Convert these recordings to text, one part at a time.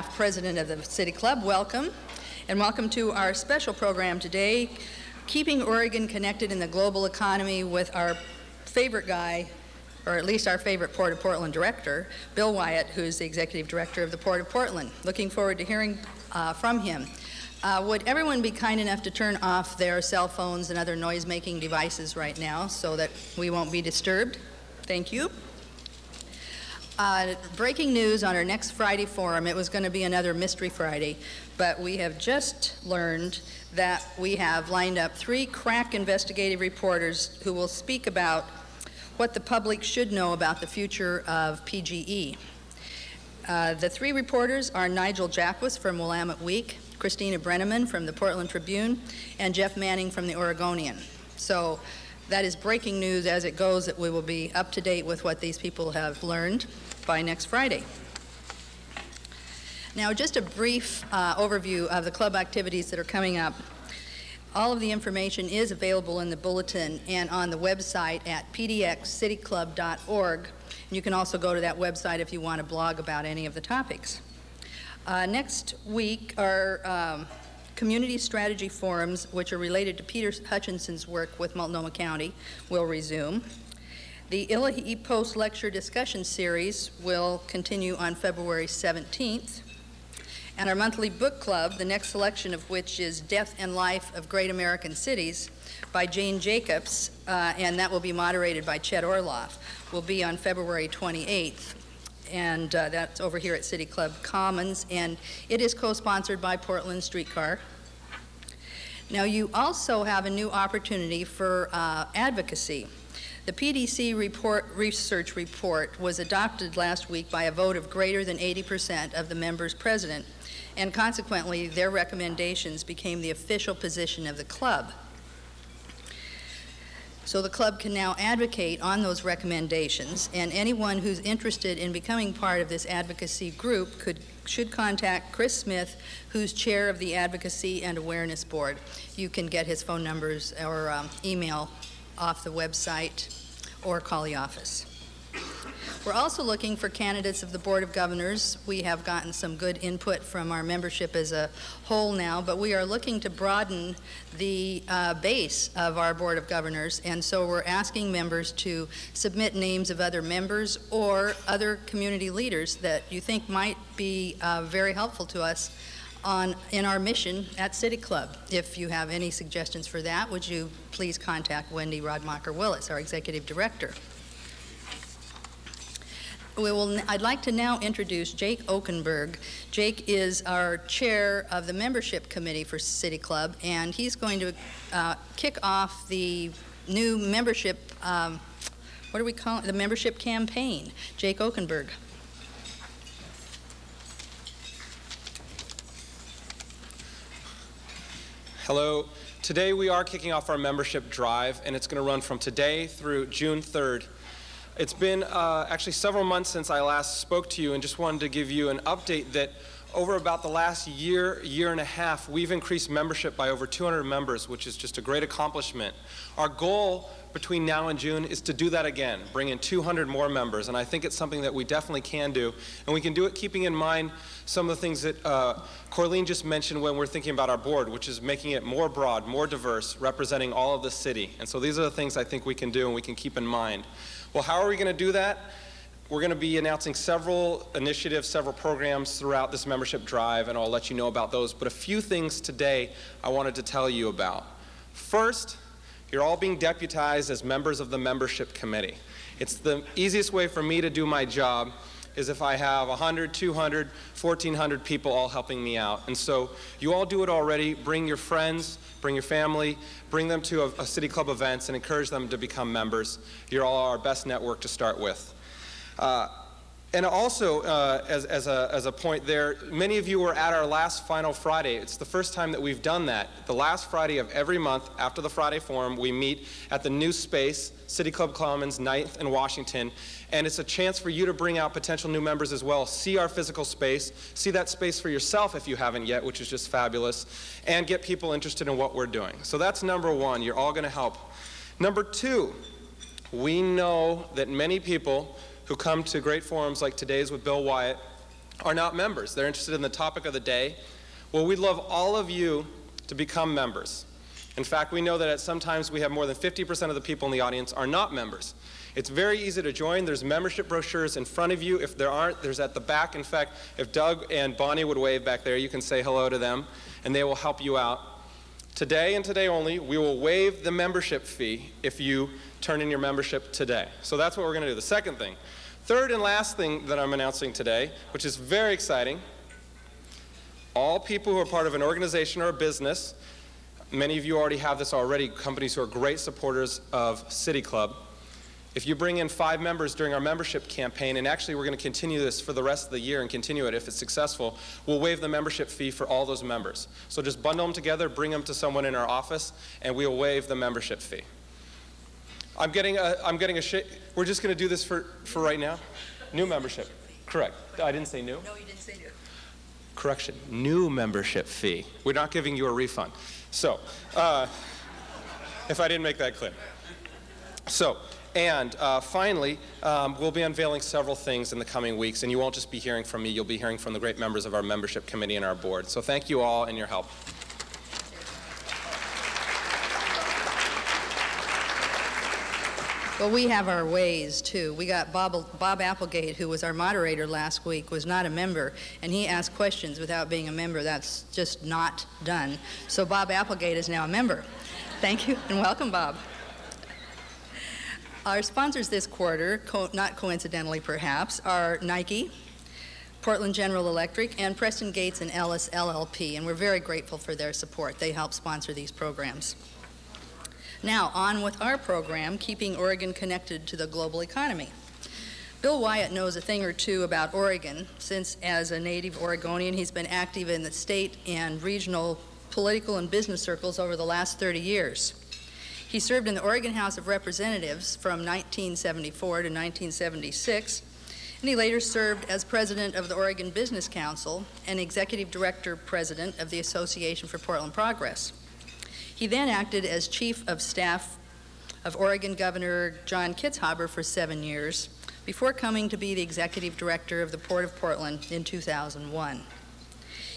President of the City Club. Welcome. And welcome to our special program today, Keeping Oregon Connected in the Global Economy with our favorite guy, or at least our favorite Port of Portland director, Bill Wyatt, who's the executive director of the Port of Portland. Looking forward to hearing uh, from him. Uh, would everyone be kind enough to turn off their cell phones and other noise-making devices right now so that we won't be disturbed? Thank you. Uh, breaking news on our next Friday forum, it was going to be another Mystery Friday, but we have just learned that we have lined up three crack investigative reporters who will speak about what the public should know about the future of PGE. Uh, the three reporters are Nigel Jaquiss from Willamette Week, Christina Brenneman from the Portland Tribune, and Jeff Manning from the Oregonian. So that is breaking news as it goes that we will be up to date with what these people have learned by next Friday. Now, just a brief uh, overview of the club activities that are coming up. All of the information is available in the bulletin and on the website at pdxcityclub.org. You can also go to that website if you want to blog about any of the topics. Uh, next week are um, community strategy forums, which are related to Peter Hutchinson's work with Multnomah County, will resume. The Illahee Post Lecture Discussion Series will continue on February 17th. And our monthly book club, the next selection of which is Death and Life of Great American Cities by Jane Jacobs, uh, and that will be moderated by Chet Orloff, will be on February 28th. And uh, that's over here at City Club Commons, and it is co-sponsored by Portland Streetcar. Now you also have a new opportunity for uh, advocacy. The PDC report, research report was adopted last week by a vote of greater than 80% of the members present and consequently their recommendations became the official position of the club. So the club can now advocate on those recommendations, and anyone who's interested in becoming part of this advocacy group could, should contact Chris Smith, who's chair of the Advocacy and Awareness Board. You can get his phone numbers or um, email off the website or call the office. We're also looking for candidates of the Board of Governors. We have gotten some good input from our membership as a whole now, but we are looking to broaden the uh, base of our Board of Governors, and so we're asking members to submit names of other members or other community leaders that you think might be uh, very helpful to us on, in our mission at City Club. If you have any suggestions for that, would you please contact Wendy Radmacher Willis, our Executive Director. We will, I'd like to now introduce Jake Okenberg. Jake is our chair of the membership committee for City Club, and he's going to uh, kick off the new membership, um, what do we call it, the membership campaign. Jake Okenberg. Hello. Today we are kicking off our membership drive, and it's going to run from today through June 3rd. It's been uh, actually several months since I last spoke to you and just wanted to give you an update that over about the last year, year and a half, we've increased membership by over 200 members, which is just a great accomplishment. Our goal between now and June is to do that again, bring in 200 more members, and I think it's something that we definitely can do. And we can do it keeping in mind some of the things that uh, Corleen just mentioned when we're thinking about our board, which is making it more broad, more diverse, representing all of the city. And so these are the things I think we can do and we can keep in mind. Well, how are we going to do that? We're going to be announcing several initiatives, several programs throughout this membership drive, and I'll let you know about those. But a few things today I wanted to tell you about. First, you're all being deputized as members of the membership committee. It's the easiest way for me to do my job is if I have 100, 200, 1,400 people all helping me out. And so you all do it already. Bring your friends, bring your family, bring them to a, a City Club events and encourage them to become members. You're all our best network to start with. Uh, and also, uh, as, as, a, as a point there, many of you were at our last Final Friday. It's the first time that we've done that. The last Friday of every month after the Friday Forum, we meet at the new space, City Club Commons, 9th and Washington. And it's a chance for you to bring out potential new members as well. See our physical space, see that space for yourself if you haven't yet, which is just fabulous, and get people interested in what we're doing. So that's number one. You're all going to help. Number two, we know that many people who come to great forums like today's with Bill Wyatt are not members. They're interested in the topic of the day. Well, we'd love all of you to become members. In fact, we know that at sometimes we have more than 50% of the people in the audience are not members. It's very easy to join. There's membership brochures in front of you. If there aren't, there's at the back. In fact, if Doug and Bonnie would wave back there, you can say hello to them, and they will help you out. Today and today only, we will waive the membership fee if you turn in your membership today. So that's what we're going to do. The second thing. Third and last thing that I'm announcing today, which is very exciting, all people who are part of an organization or a business, many of you already have this already, companies who are great supporters of City Club, if you bring in five members during our membership campaign, and actually we're going to continue this for the rest of the year and continue it if it's successful, we'll waive the membership fee for all those members. So just bundle them together, bring them to someone in our office, and we'll waive the membership fee. I'm getting a, I'm getting a, we're just going to do this for, for right now? New membership. Correct. I didn't say new? No, you didn't say new. Correction, new membership fee. We're not giving you a refund. So, uh, if I didn't make that clear. So, and uh, finally, um, we'll be unveiling several things in the coming weeks, and you won't just be hearing from me, you'll be hearing from the great members of our membership committee and our board. So thank you all and your help. Well, we have our ways too. We got Bob, Bob Applegate, who was our moderator last week, was not a member, and he asked questions without being a member. That's just not done. So Bob Applegate is now a member. Thank you and welcome, Bob. Our sponsors this quarter, co not coincidentally perhaps, are Nike, Portland General Electric, and Preston Gates and Ellis LLP, and we're very grateful for their support. They help sponsor these programs. Now, on with our program, Keeping Oregon Connected to the Global Economy. Bill Wyatt knows a thing or two about Oregon, since as a native Oregonian, he's been active in the state and regional political and business circles over the last 30 years. He served in the Oregon House of Representatives from 1974 to 1976, and he later served as president of the Oregon Business Council and executive director president of the Association for Portland Progress. He then acted as chief of staff of Oregon Governor John Kitzhaber for seven years before coming to be the executive director of the Port of Portland in 2001.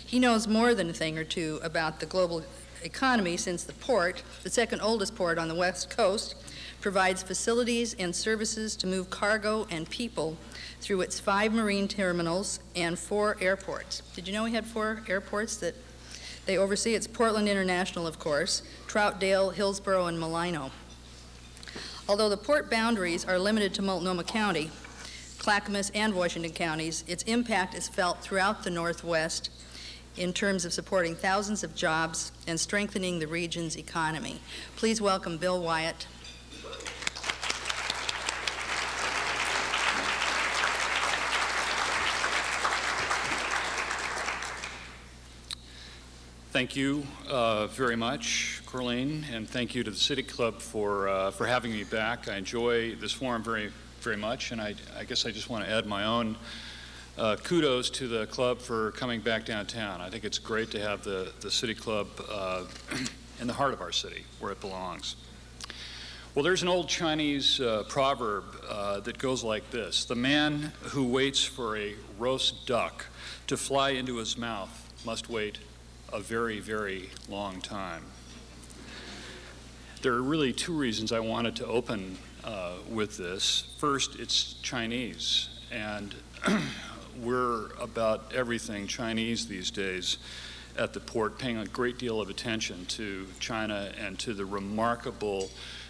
He knows more than a thing or two about the global economy since the port, the second oldest port on the west coast, provides facilities and services to move cargo and people through its five marine terminals and four airports. Did you know we had four airports that they oversee it's Portland International, of course, Troutdale, Hillsboro, and Mulino. Although the port boundaries are limited to Multnomah County, Clackamas, and Washington counties, its impact is felt throughout the Northwest in terms of supporting thousands of jobs and strengthening the region's economy. Please welcome Bill Wyatt, Thank you uh, very much, Corleen, and thank you to the City Club for, uh, for having me back. I enjoy this forum very, very much, and I, I guess I just want to add my own uh, kudos to the club for coming back downtown. I think it's great to have the, the City Club uh, in the heart of our city, where it belongs. Well, there's an old Chinese uh, proverb uh, that goes like this The man who waits for a roast duck to fly into his mouth must wait a very, very long time. There are really two reasons I wanted to open uh, with this. First, it's Chinese, and we're about everything Chinese these days at the port, paying a great deal of attention to China and to the remarkable,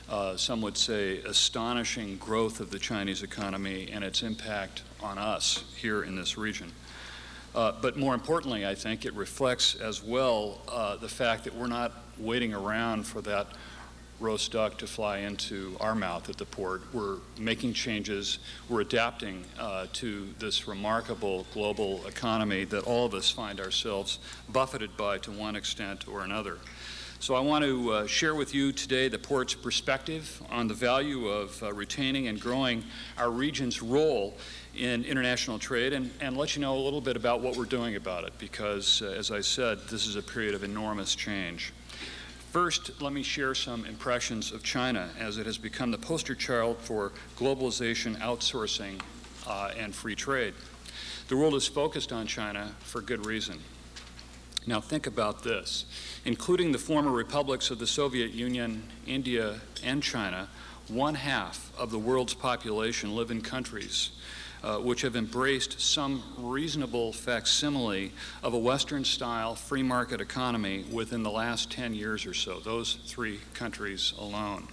uh, some would say, astonishing growth of the Chinese economy and its impact on us here in this region. Uh, but more importantly, I think it reflects as well uh, the fact that we're not waiting around for that roast duck to fly into our mouth at the port. We're making changes, we're adapting uh, to this remarkable global economy that all of us find ourselves buffeted by to one extent or another. So I want to uh, share with you today the port's perspective on the value of uh, retaining and growing our region's role in international trade and, and let you know a little bit about what we're doing about it because, uh, as I said, this is a period of enormous change. First, let me share some impressions of China as it has become the poster child for globalization, outsourcing, uh, and free trade. The world is focused on China for good reason. Now think about this. Including the former republics of the Soviet Union, India, and China, one half of the world's population live in countries uh, which have embraced some reasonable facsimile of a Western-style free market economy within the last 10 years or so, those three countries alone.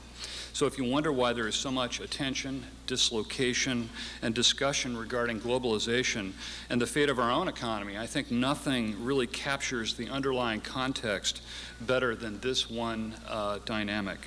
So if you wonder why there is so much attention, dislocation, and discussion regarding globalization and the fate of our own economy, I think nothing really captures the underlying context better than this one uh, dynamic.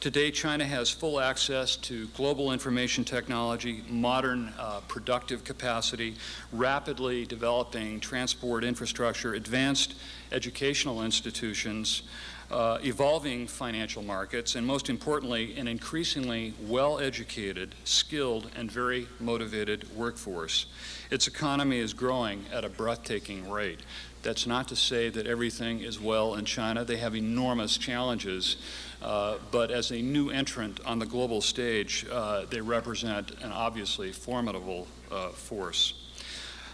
Today, China has full access to global information technology, modern uh, productive capacity, rapidly developing transport infrastructure, advanced educational institutions, uh, evolving financial markets, and most importantly, an increasingly well-educated, skilled, and very motivated workforce. Its economy is growing at a breathtaking rate. That's not to say that everything is well in China. They have enormous challenges. Uh, but as a new entrant on the global stage, uh, they represent an obviously formidable uh, force.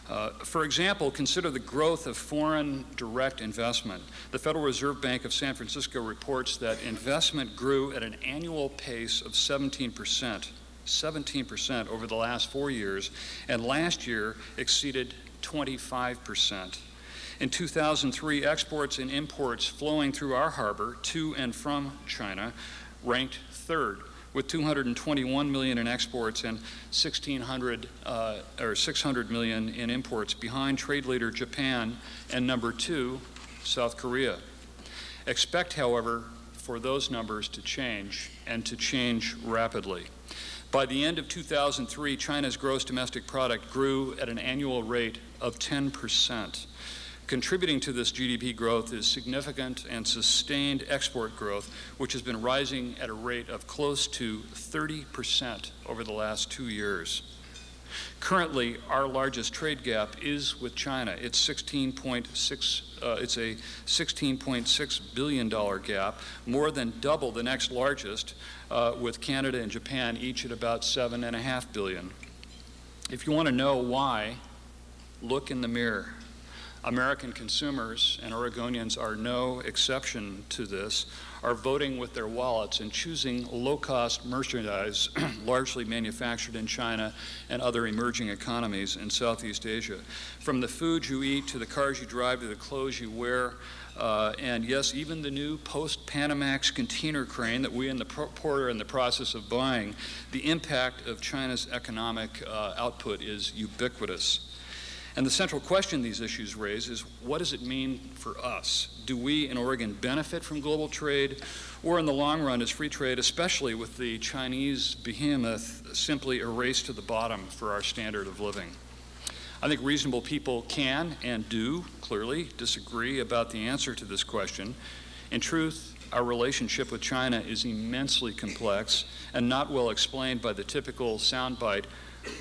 Uh, for example, consider the growth of foreign direct investment. The Federal Reserve Bank of San Francisco reports that investment grew at an annual pace of 17 percent 17% over the last four years, and last year exceeded 25 percent. In 2003, exports and imports flowing through our harbor to and from China ranked third with 221 million in exports and 1600 uh, or 600 million in imports behind trade leader Japan and number two, South Korea. Expect, however, for those numbers to change and to change rapidly. By the end of 2003, China's gross domestic product grew at an annual rate of 10 percent. Contributing to this GDP growth is significant and sustained export growth, which has been rising at a rate of close to 30% over the last two years. Currently, our largest trade gap is with China. It's 16.6. Uh, it's a 16.6 billion dollar gap, more than double the next largest, uh, with Canada and Japan each at about seven and a half billion. If you want to know why, look in the mirror. American consumers, and Oregonians are no exception to this, are voting with their wallets and choosing low-cost merchandise largely manufactured in China and other emerging economies in Southeast Asia. From the food you eat to the cars you drive to the clothes you wear, uh, and yes, even the new post-Panamax container crane that we in the port are in the process of buying, the impact of China's economic uh, output is ubiquitous. And the central question these issues raise is what does it mean for us? Do we in Oregon benefit from global trade, or in the long run is free trade, especially with the Chinese behemoth, simply erased to the bottom for our standard of living? I think reasonable people can and do clearly disagree about the answer to this question. In truth, our relationship with China is immensely complex and not well explained by the typical soundbite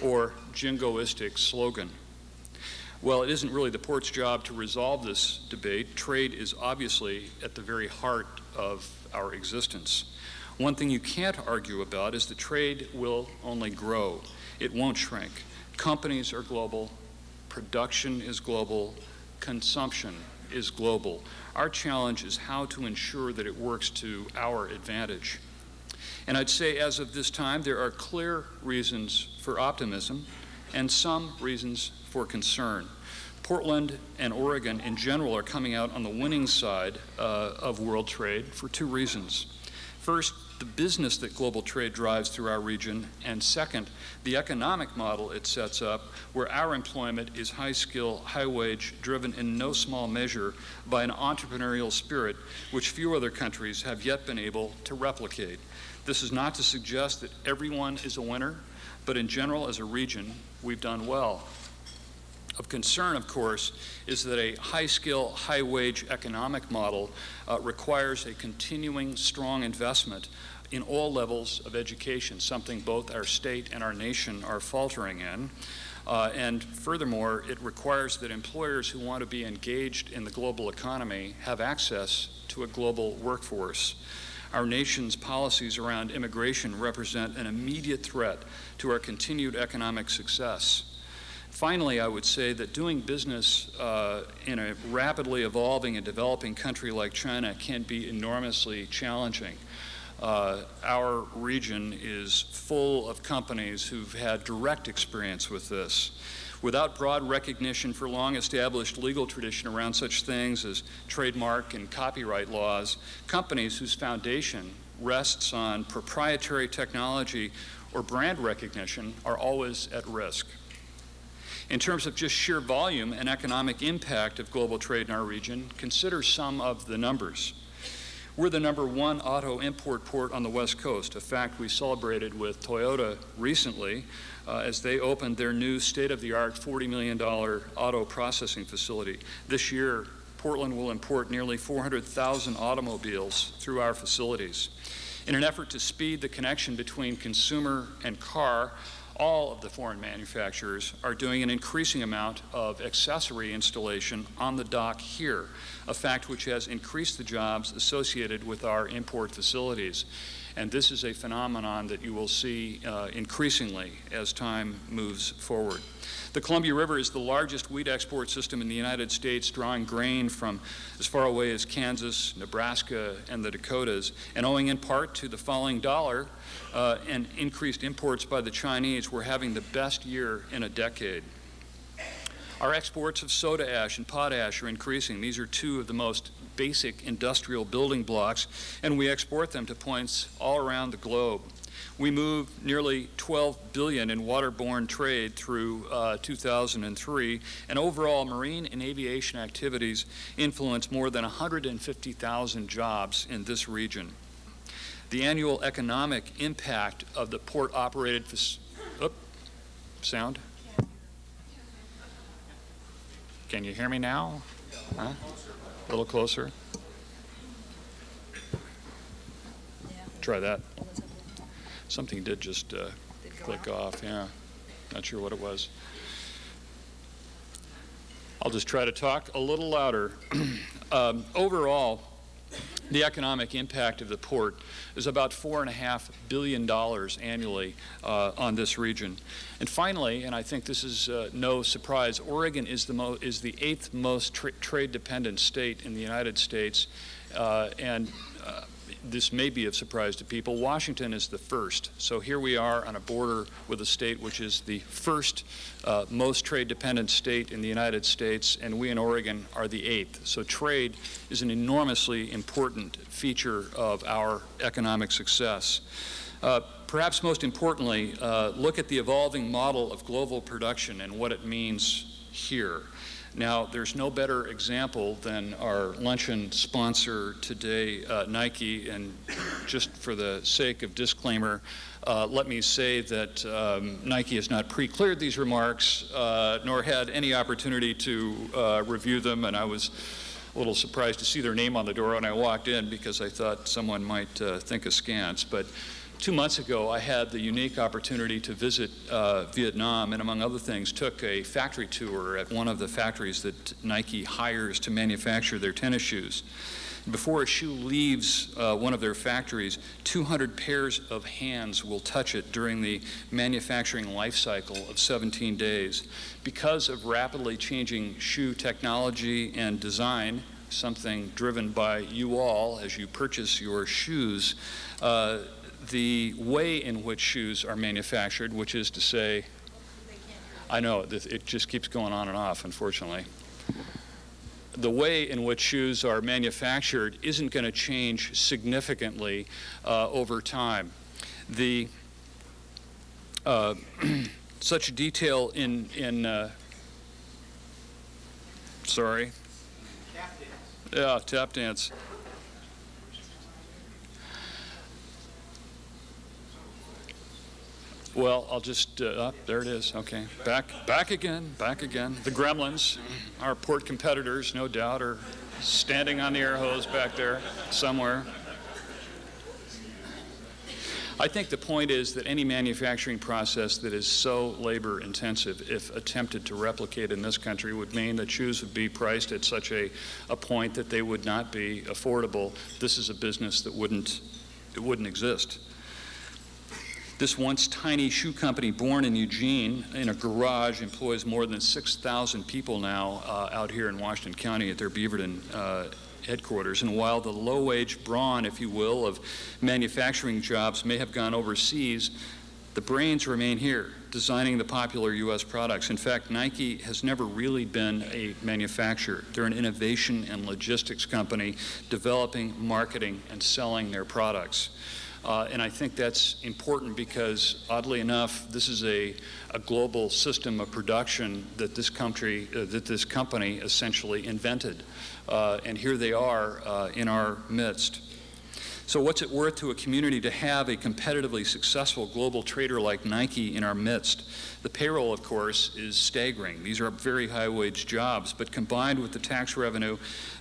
or jingoistic slogan. Well, it isn't really the port's job to resolve this debate. Trade is obviously at the very heart of our existence. One thing you can't argue about is that trade will only grow. It won't shrink. Companies are global, production is global, consumption is global. Our challenge is how to ensure that it works to our advantage. And I'd say as of this time, there are clear reasons for optimism and some reasons for concern. Portland and Oregon in general are coming out on the winning side uh, of world trade for two reasons. First, the business that global trade drives through our region, and second, the economic model it sets up where our employment is high skill, high wage, driven in no small measure by an entrepreneurial spirit which few other countries have yet been able to replicate. This is not to suggest that everyone is a winner, but in general, as a region, we've done well. Of concern, of course, is that a high skill, high wage economic model uh, requires a continuing strong investment in all levels of education, something both our state and our nation are faltering in. Uh, and furthermore, it requires that employers who want to be engaged in the global economy have access to a global workforce. Our nation's policies around immigration represent an immediate threat to our continued economic success. Finally, I would say that doing business uh, in a rapidly evolving and developing country like China can be enormously challenging. Uh, our region is full of companies who've had direct experience with this. Without broad recognition for long established legal tradition around such things as trademark and copyright laws, companies whose foundation rests on proprietary technology or brand recognition are always at risk. In terms of just sheer volume and economic impact of global trade in our region, consider some of the numbers. We're the number one auto import port on the West Coast, a fact we celebrated with Toyota recently uh, as they opened their new state-of-the-art $40 million auto processing facility. This year, Portland will import nearly 400,000 automobiles through our facilities. In an effort to speed the connection between consumer and car, all of the foreign manufacturers are doing an increasing amount of accessory installation on the dock here, a fact which has increased the jobs associated with our import facilities. And this is a phenomenon that you will see uh, increasingly as time moves forward. The Columbia River is the largest wheat export system in the United States, drawing grain from as far away as Kansas, Nebraska, and the Dakotas, and owing in part to the falling dollar uh, and increased imports by the Chinese, we're having the best year in a decade. Our exports of soda ash and potash are increasing. These are two of the most basic industrial building blocks, and we export them to points all around the globe. We moved nearly 12 billion in waterborne trade through uh, 2003, and overall marine and aviation activities influence more than 150,000 jobs in this region. The annual economic impact of the port-operated oh, sound. Can you hear me now? Huh? A little closer. Try that. Something did just uh, click off. Yeah. Not sure what it was. I'll just try to talk a little louder. um, overall, the economic impact of the port is about $4.5 billion annually uh, on this region. And finally, and I think this is uh, no surprise, Oregon is the, is the eighth most tra trade-dependent state in the United States. Uh, and uh, this may be of surprise to people. Washington is the first. So here we are on a border with a state which is the first uh, most trade-dependent state in the United States, and we in Oregon are the eighth. So trade is an enormously important feature of our economic success. Uh, perhaps most importantly, uh, look at the evolving model of global production and what it means here. Now, there's no better example than our luncheon sponsor today, uh, Nike, and just for the sake of disclaimer, uh, let me say that um, Nike has not pre-cleared these remarks, uh, nor had any opportunity to uh, review them, and I was a little surprised to see their name on the door when I walked in because I thought someone might uh, think askance. But Two months ago, I had the unique opportunity to visit uh, Vietnam and, among other things, took a factory tour at one of the factories that Nike hires to manufacture their tennis shoes. Before a shoe leaves uh, one of their factories, 200 pairs of hands will touch it during the manufacturing life cycle of 17 days. Because of rapidly changing shoe technology and design, something driven by you all as you purchase your shoes, uh, the way in which shoes are manufactured, which is to say, I know, it just keeps going on and off, unfortunately. The way in which shoes are manufactured isn't going to change significantly uh, over time. The uh, such detail in in uh, sorry, tap dance. yeah, tap dance. Well, I'll just, uh, oh, there it is, okay. Back, back again, back again. The gremlins, our port competitors, no doubt, are standing on the air hose back there somewhere. I think the point is that any manufacturing process that is so labor intensive, if attempted to replicate in this country, would mean that shoes would be priced at such a, a point that they would not be affordable. This is a business that wouldn't, it wouldn't exist. This once tiny shoe company born in Eugene in a garage employs more than 6,000 people now uh, out here in Washington County at their Beaverton uh, headquarters. And while the low-wage brawn, if you will, of manufacturing jobs may have gone overseas, the brains remain here, designing the popular U.S. products. In fact, Nike has never really been a manufacturer. They're an innovation and logistics company developing, marketing, and selling their products. Uh, and I think that's important because, oddly enough, this is a, a global system of production that this country, uh, that this company essentially invented. Uh, and here they are uh, in our midst. So what's it worth to a community to have a competitively successful global trader like Nike in our midst? The payroll, of course, is staggering. These are very high-wage jobs, but combined with the tax revenue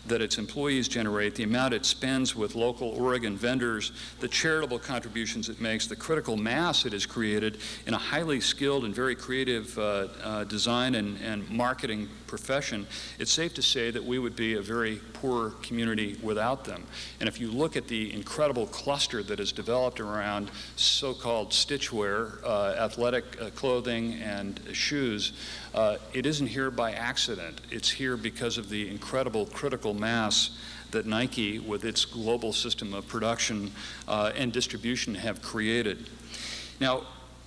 that its employees generate, the amount it spends with local Oregon vendors, the charitable contributions it makes, the critical mass it has created in a highly skilled and very creative uh, uh, design and, and marketing profession, it's safe to say that we would be a very poor community without them. And if you look at the incredible cluster that has developed around so-called stitchwear, uh, athletic uh, and shoes, uh, it isn't here by accident. It's here because of the incredible critical mass that Nike, with its global system of production uh, and distribution, have created. Now,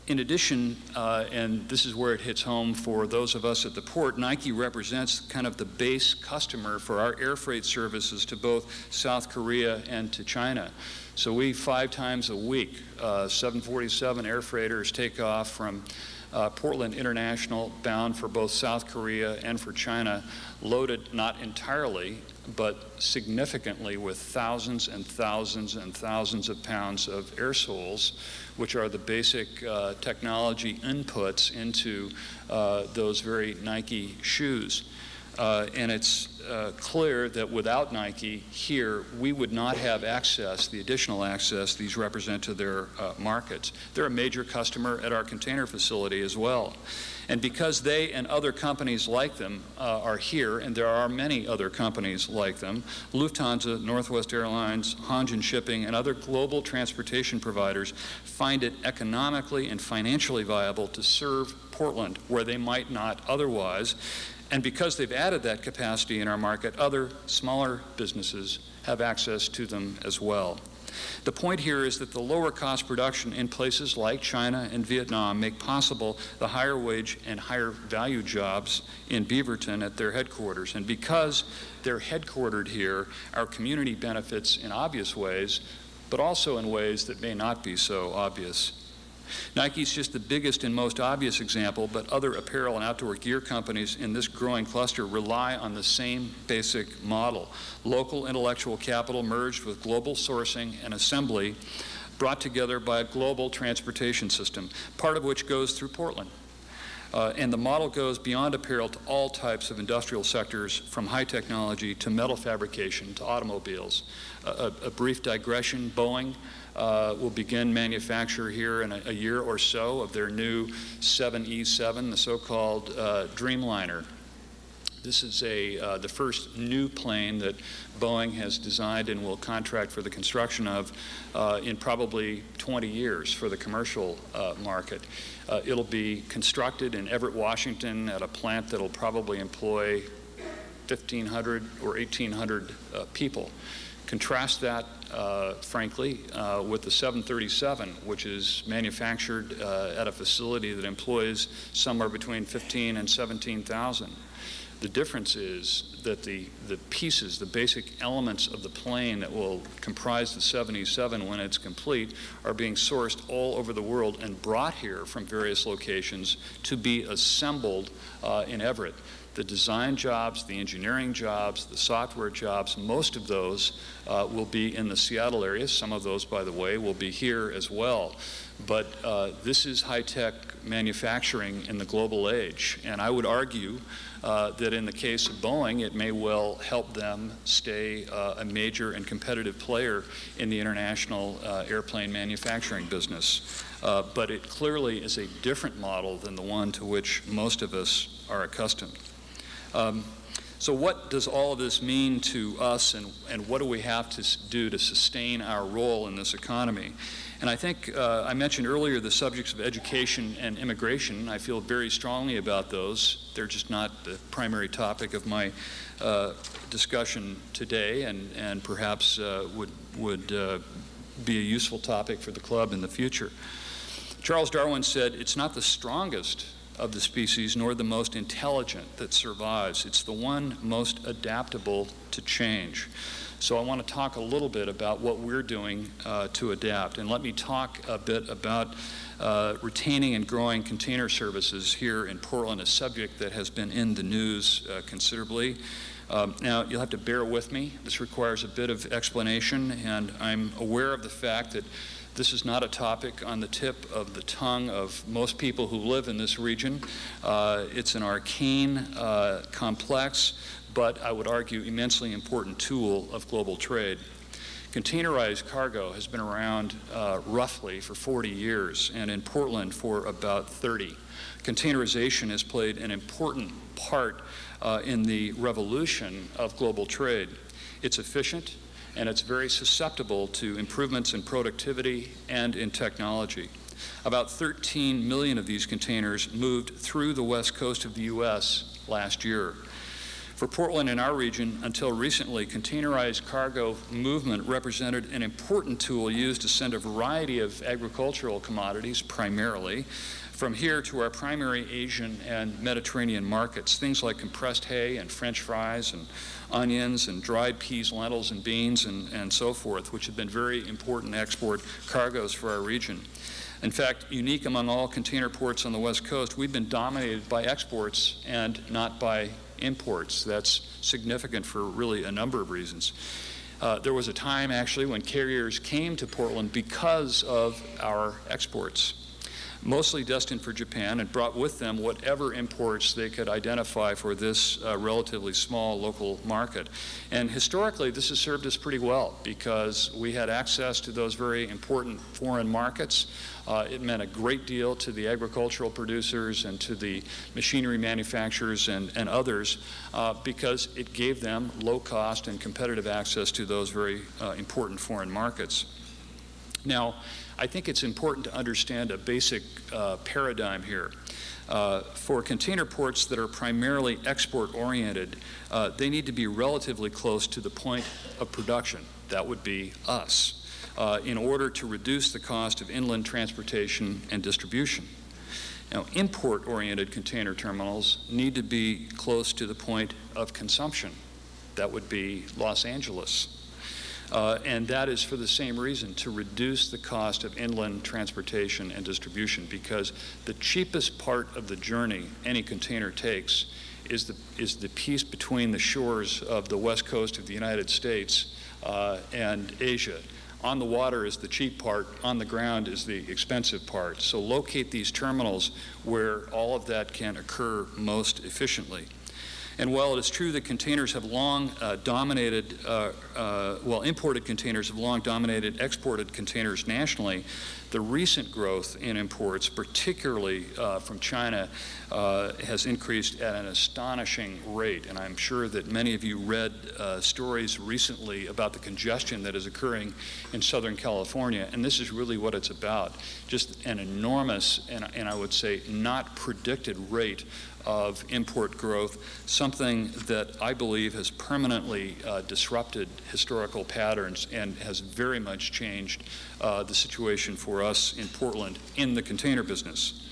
in addition, uh, and this is where it hits home for those of us at the port, Nike represents kind of the base customer for our air freight services to both South Korea and to China. So we, five times a week, uh, 747 air freighters take off from uh, Portland International bound for both South Korea and for China, loaded not entirely, but significantly with thousands and thousands and thousands of pounds of air soles, which are the basic uh, technology inputs into uh, those very Nike shoes. Uh, and it's uh, clear that without Nike here, we would not have access, the additional access these represent to their uh, markets. They're a major customer at our container facility as well. And because they and other companies like them uh, are here, and there are many other companies like them, Lufthansa, Northwest Airlines, Hanjin Shipping, and other global transportation providers find it economically and financially viable to serve Portland where they might not otherwise. And because they've added that capacity in our market, other smaller businesses have access to them as well. The point here is that the lower cost production in places like China and Vietnam make possible the higher wage and higher value jobs in Beaverton at their headquarters. And because they're headquartered here, our community benefits in obvious ways, but also in ways that may not be so obvious. Nike's just the biggest and most obvious example, but other apparel and outdoor gear companies in this growing cluster rely on the same basic model. Local intellectual capital merged with global sourcing and assembly brought together by a global transportation system, part of which goes through Portland. Uh, and the model goes beyond apparel to all types of industrial sectors, from high technology to metal fabrication to automobiles. Uh, a, a, brief digression, Boeing uh, will begin manufacture here in a, a, year or so of their new 7E7, the so-called uh, Dreamliner. This is a, uh, the first new plane that Boeing has designed and will contract for the construction of uh, in probably 20 years for the commercial uh, market. Uh, it'll be constructed in Everett, Washington at a plant that'll probably employ 1,500 or 1,800 uh, people. Contrast that, uh, frankly, uh, with the 737, which is manufactured uh, at a facility that employs somewhere between 15 and 17,000. The difference is that the, the pieces, the basic elements of the plane that will comprise the 77 when it's complete are being sourced all over the world and brought here from various locations to be assembled uh, in Everett the design jobs, the engineering jobs, the software jobs, most of those uh, will be in the Seattle area. Some of those, by the way, will be here as well. But uh, this is high-tech manufacturing in the global age. And I would argue uh, that in the case of Boeing, it may well help them stay uh, a major and competitive player in the international uh, airplane manufacturing business. Uh, but it clearly is a different model than the one to which most of us are accustomed. Um, so what does all of this mean to us and, and what do we have to do to sustain our role in this economy? And I think uh, I mentioned earlier the subjects of education and immigration. I feel very strongly about those. They're just not the primary topic of my uh, discussion today, and, and perhaps uh, would, would uh, be a useful topic for the club in the future. Charles Darwin said, It's not the strongest of the species nor the most intelligent that survives, it's the one most adaptable to change. So I want to talk a little bit about what we're doing uh, to adapt. And let me talk a bit about uh, retaining and growing container services here in Portland, a subject that has been in the news uh, considerably. Um, now, you'll have to bear with me. This requires a bit of explanation, and I'm aware of the fact that this is not a topic on the tip of the tongue of most people who live in this region. Uh, it's an arcane, uh, complex, but I would argue immensely important tool of global trade. Containerized cargo has been around uh, roughly for 40 years, and in Portland for about 30. Containerization has played an important part uh, in the revolution of global trade. It's efficient, and it's very susceptible to improvements in productivity and in technology. About 13 million of these containers moved through the west coast of the U.S. last year. For Portland and our region, until recently, containerized cargo movement represented an important tool used to send a variety of agricultural commodities, primarily, from here to our primary Asian and Mediterranean markets, things like compressed hay and French fries and onions and dried peas, lentils, and beans, and, and so forth, which have been very important export cargoes for our region. In fact, unique among all container ports on the West Coast, we've been dominated by exports and not by imports. That's significant for really a number of reasons. Uh, there was a time actually when carriers came to Portland because of our exports, mostly destined for Japan, and brought with them whatever imports they could identify for this uh, relatively small local market. And historically, this has served us pretty well because we had access to those very important foreign markets. Uh, it meant a great deal to the agricultural producers and to the machinery manufacturers and, and others uh, because it gave them low cost and competitive access to those very uh, important foreign markets. Now, I think it's important to understand a basic uh, paradigm here. Uh, for container ports that are primarily export oriented, uh, they need to be relatively close to the point of production. That would be us uh, in order to reduce the cost of inland transportation and distribution. Now, import-oriented container terminals need to be close to the point of consumption. That would be Los Angeles. Uh, and that is for the same reason, to reduce the cost of inland transportation and distribution, because the cheapest part of the journey any container takes is the, is the piece between the shores of the west coast of the United States uh, and Asia. On the water is the cheap part, on the ground is the expensive part. So locate these terminals where all of that can occur most efficiently. And while it is true that containers have long uh, dominated, uh, uh, well, imported containers have long dominated exported containers nationally, the recent growth in imports, particularly uh, from China, uh, has increased at an astonishing rate. And I'm sure that many of you read uh, stories recently about the congestion that is occurring in Southern California. And this is really what it's about just an enormous, and, and I would say not predicted rate of import growth, something that I believe has permanently uh, disrupted historical patterns and has very much changed uh, the situation for us in Portland in the container business.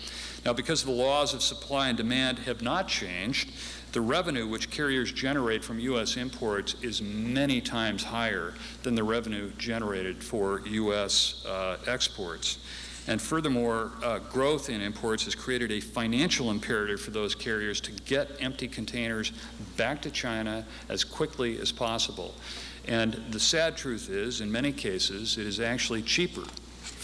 Now, because the laws of supply and demand have not changed, the revenue which carriers generate from U.S. imports is many times higher than the revenue generated for U.S. Uh, exports. And furthermore, uh, growth in imports has created a financial imperative for those carriers to get empty containers back to China as quickly as possible. And the sad truth is, in many cases, it is actually cheaper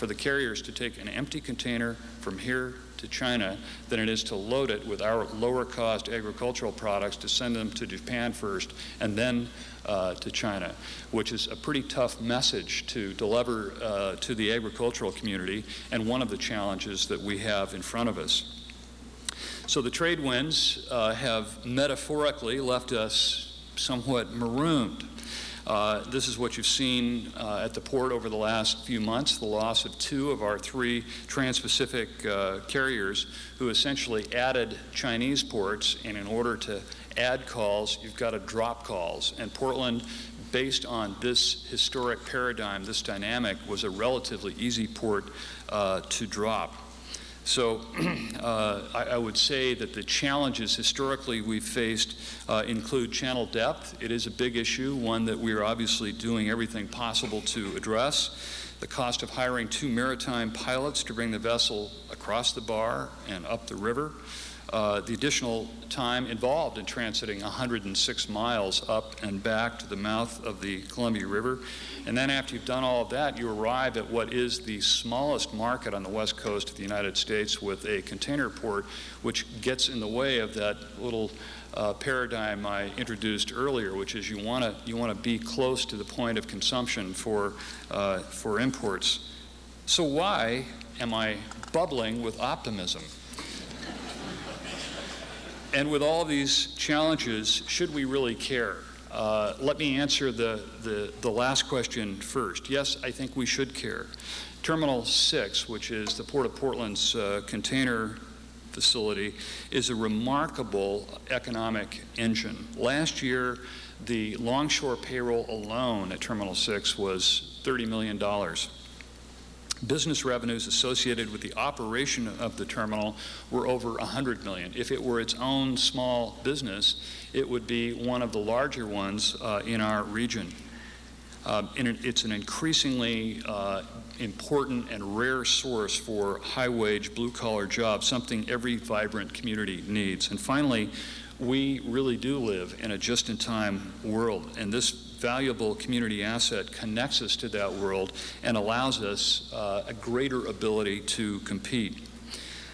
for the carriers to take an empty container from here to China than it is to load it with our lower cost agricultural products to send them to Japan first and then uh, to China, which is a pretty tough message to deliver uh, to the agricultural community and one of the challenges that we have in front of us. So the trade winds uh, have metaphorically left us somewhat marooned. Uh, this is what you've seen uh, at the port over the last few months, the loss of two of our three trans-Pacific uh, carriers who essentially added Chinese ports, and in order to add calls, you've got to drop calls. And Portland, based on this historic paradigm, this dynamic, was a relatively easy port uh, to drop. So uh, I, I, would say that the challenges historically we've faced uh, include channel depth. It is a big issue, one that we are obviously doing everything possible to address. The cost of hiring two maritime pilots to bring the vessel across the bar and up the river uh, the additional time involved in transiting 106 miles up and back to the mouth of the Columbia River. And then after you've done all of that, you arrive at what is the smallest market on the west coast of the United States with a container port, which gets in the way of that little uh, paradigm I introduced earlier, which is you want to you want to be close to the point of consumption for uh, for imports. So why am I bubbling with optimism? And with all these challenges, should we really care? Uh, let me answer the, the, the last question first. Yes, I think we should care. Terminal 6, which is the Port of Portland's uh, container facility, is a remarkable economic engine. Last year, the longshore payroll alone at Terminal 6 was $30 million business revenues associated with the operation of the terminal were over 100 million. If it were its own small business, it would be one of the larger ones uh, in our region. Uh, it's an increasingly uh, important and rare source for high-wage, blue-collar jobs, something every vibrant community needs. And finally, we really do live in a just-in-time world, and this valuable community asset connects us to that world and allows us uh, a greater ability to compete.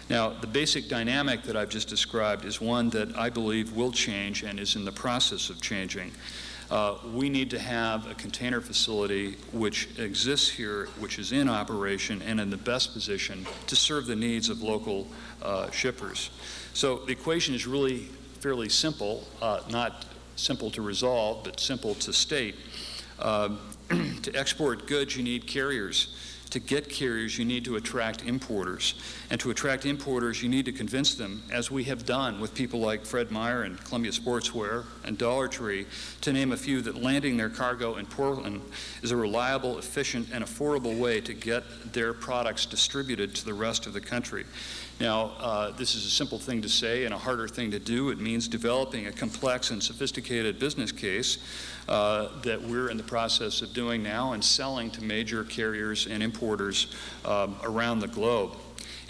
Now, the basic dynamic that I've just described is one that I believe will change and is in the process of changing. Uh, we need to have a container facility which exists here, which is in operation and in the best position to serve the needs of local uh, shippers. So the equation is really fairly simple, uh, not simple to resolve, but simple to state. Uh, to export goods, you need carriers. To get carriers, you need to attract importers. And to attract importers, you need to convince them, as we have done with people like Fred Meyer and Columbia Sportswear and Dollar Tree, to name a few, that landing their cargo in Portland is a reliable, efficient, and affordable way to get their products distributed to the rest of the country. Now, uh, this is a simple thing to say and a harder thing to do. It means developing a complex and sophisticated business case uh, that we're in the process of doing now and selling to major carriers and importers um, around the globe.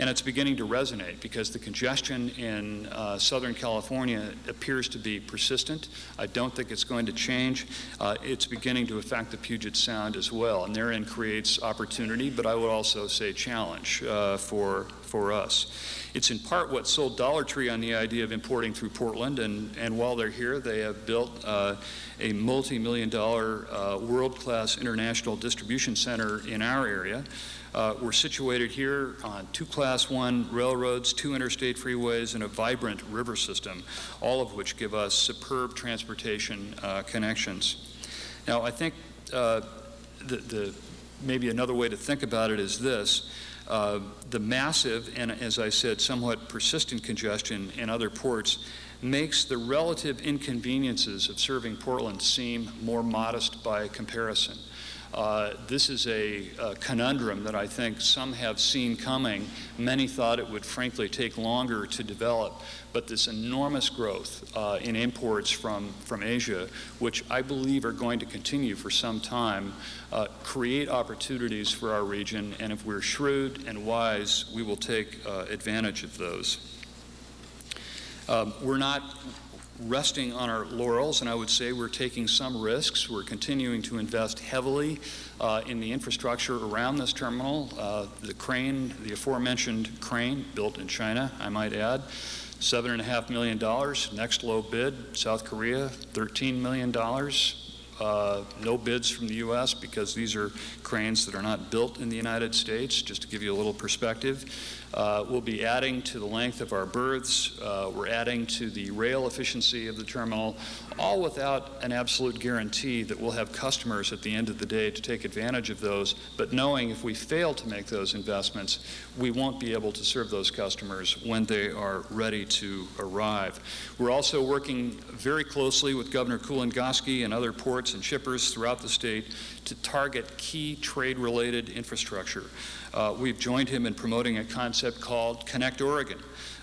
And it's beginning to resonate because the congestion in uh, Southern California appears to be persistent. I don't think it's going to change. Uh, it's beginning to affect the Puget Sound as well. And therein creates opportunity, but I would also say challenge uh, for, for us. It's in part what sold Dollar Tree on the idea of importing through Portland. And, and while they're here, they have built uh, a multi million dollar uh, world class international distribution center in our area. Uh, we're situated here on two Class 1 railroads, two interstate freeways, and a vibrant river system, all of which give us superb transportation uh, connections. Now, I think uh, the, the, maybe another way to think about it is this. Uh, the massive and, as I said, somewhat persistent congestion in other ports makes the relative inconveniences of serving Portland seem more modest by comparison. Uh, this is a, a, conundrum that I think some have seen coming. Many thought it would frankly take longer to develop, but this enormous growth uh, in imports from, from Asia, which I believe are going to continue for some time, uh, create opportunities for our region, and if we're shrewd and wise, we will take uh, advantage of those. Um, we're not resting on our laurels, and I would say we're taking some risks. We're continuing to invest heavily uh, in the infrastructure around this terminal. Uh, the crane, the aforementioned crane, built in China, I might add, $7.5 million. Next low bid, South Korea, $13 million. Uh, no bids from the U.S. because these are cranes that are not built in the United States, just to give you a little perspective. Uh, we'll be adding to the length of our berths. Uh, we're adding to the rail efficiency of the terminal, all without an absolute guarantee that we'll have customers at the end of the day to take advantage of those, but knowing if we fail to make those investments, we won't be able to serve those customers when they are ready to arrive. We're also working very closely with Governor Kulongoski and other ports and shippers throughout the state to target key trade-related infrastructure. Uh, we've joined him in promoting a concept called Connect Oregon.